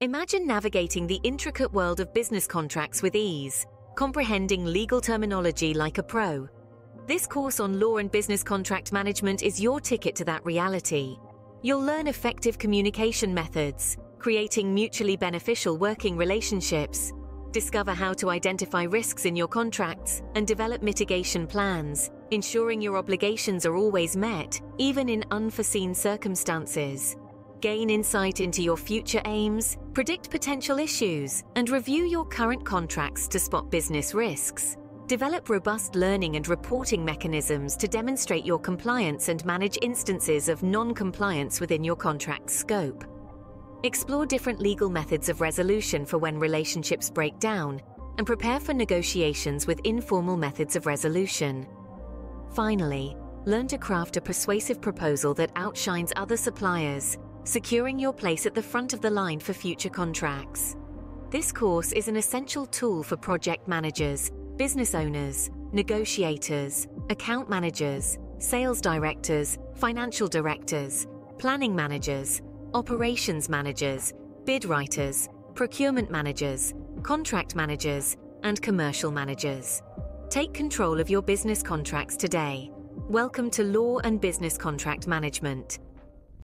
Imagine navigating the intricate world of business contracts with ease, comprehending legal terminology like a pro. This course on law and business contract management is your ticket to that reality. You'll learn effective communication methods, creating mutually beneficial working relationships, discover how to identify risks in your contracts, and develop mitigation plans, ensuring your obligations are always met, even in unforeseen circumstances. Gain insight into your future aims, predict potential issues, and review your current contracts to spot business risks. Develop robust learning and reporting mechanisms to demonstrate your compliance and manage instances of non compliance within your contract scope. Explore different legal methods of resolution for when relationships break down, and prepare for negotiations with informal methods of resolution. Finally, learn to craft a persuasive proposal that outshines other suppliers, securing your place at the front of the line for future contracts. This course is an essential tool for project managers, business owners, negotiators, account managers, sales directors, financial directors, planning managers, operations managers, bid writers, procurement managers, contract managers, and commercial managers. Take control of your business contracts today. Welcome to Law and Business Contract Management